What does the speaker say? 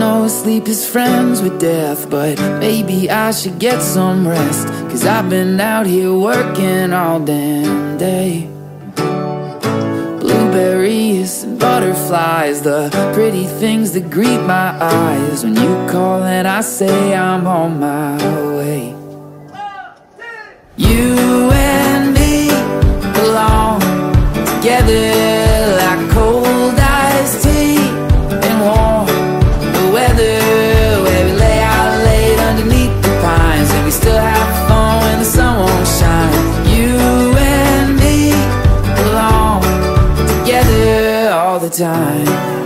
know sleep is friends with death, but maybe I should get some rest. Cause I've been out here working all damn day. Blueberries and butterflies, the pretty things that greet my eyes. When you call and I say I'm on my way. You the time.